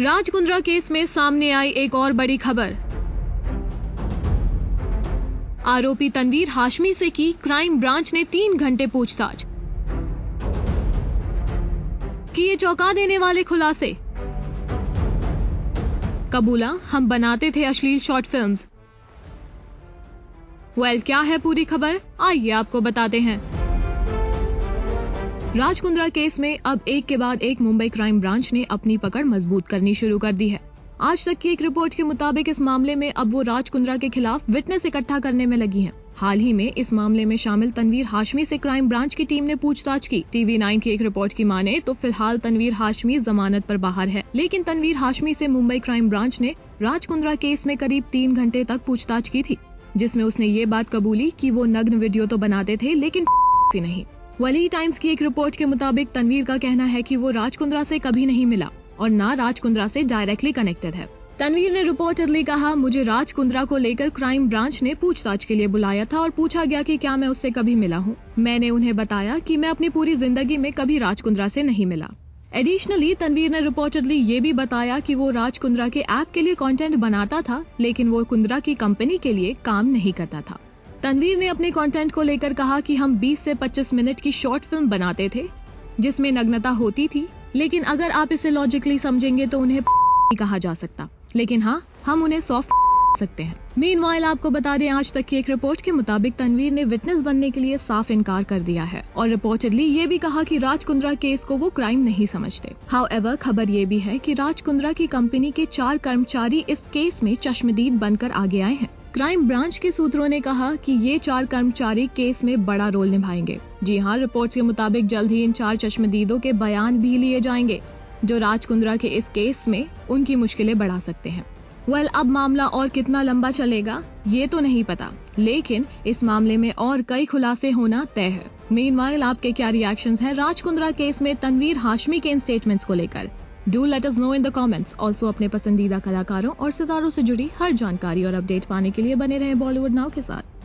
Raj Kundra case में सामने आई एक और बड़ी खबर। आरोपी तनवीर हाशमी से की क्राइम ब्रांच ने तीन घंटे पूछताछ। किए चौंका देने वाले खुलासे। कबूला हम बनाते थे अश्लील शॉर्ट फिल्म्स। वेल well, क्या है पूरी खबर? आइए आपको बताते हैं। राज कुंद्रा केस में अब एक के बाद एक मुंबई क्राइम ब्रांच ने अपनी पकड़ मज़बूत करनी शुरू कर दी है। आज तक की एक रिपोर्ट के मुताबिक इस मामले में अब वो राज कुंद्रा के खिलाफ विटनेस इकट्ठा करने में लगी हैं। हाल ही में इस मामले में शामिल तनवीर हाशमी से क्राइम ब्रांच की टीम ने पूछताछ की। टीवी नाइन की एक रिपोर्ट की माने तो फ़िलहाल तनवीर हाशमी जमानत पर बाहर है। लेकिन तनवीर हाशमी से मुंबई क्राइम ब्रांच ने राज कुंद्रा केस में करीब तीन घंटे तक पूछताछ की थी, जिसमें उसने ये बात कबूली कि वो नग्न वीडियो तो बनाते थे, लेकिन नहीं। वली टाइम्स की एक रिपोर्ट के मुताबिक तनवीर का कहना है कि वो राज कुंद्रा से कभी नहीं मिला और ना राज कुंद्रा से डायरेक्टली कनेक्टेड है। तनवीर ने रिपोर्टरली कहा, मुझे राज कुंद्रा को लेकर क्राइम ब्रांच ने पूछताछ के लिए बुलाया था और पूछा गया कि क्या मैं उससे कभी मिला हूँ। मैंने उन्हें बताया कि मैं अपनी पूरी ज़िंदगी में कभी राज कुंद्रा से नहीं मिला। एडिशनली तनवीर ने रिपोर्टेडली ये भी बताया कि वो राज कुंद्रा के ऐप के लिए कंटेंट बनाता था, लेकिन वो कुंद्रा की कंपनी के लिए काम नहीं करता था। तनवीर ने अपने कंटेंट को लेकर कहा कि हम 20 से 25 मिनट की शॉर्ट फ़िल्म बनाते थे, जिसमें नग्नता होती थी, लेकिन अगर आप इसे लॉजिकली समझेंगे तो उन्हें कहा जा सकता। लेकिन हाँ हम उन्हें सॉफ्ट सकते हैं। मीन आपको बता दें, आज तक की एक रिपोर्ट के मुताबिक तनवीर ने विटनेस बनने के लिए साफ़ इनकार कर दिया है, और रिपोर्टेडली ये भी कहा कि राज कुंद्रा केस को वो क्राइम नहीं समझते। हाउ खबर ये भी है कि राज कुंद्रा की कंपनी के चार कर्मचारी इस केस में चश्मदीद बनकर आगे आए हैं। क्राइम ब्रांच के सूत्रों ने कहा कि ये चार कर्मचारी केस में बड़ा रोल निभाएँगे। जी हाँ रिपोर्ट्स के मुताबिक जल्द ही इन चार चश्मदीदों के बयान भी लिए जाएँगे जो राज कुंद्रा के इस केस में उनकी मुश्किलें बढ़ा सकते हैं। वेल well, अब मामला और कितना लंबा चलेगा ये तो नहीं पता लेकिन इस मामले में और कई खुलासे होना तय है। मेन आपके क्या रिएक्शन है राज कुंद्रा केस में तनवीर हाशमी के इन स्टेटमेंट्स को लेकर? Do let us know in the comments also अपने पसंदीदा कलाकारों और सितारों से जुड़ी हर जानकारी और अपडेट पाने के लिए बने रहे बॉलीवुड नाव के साथ।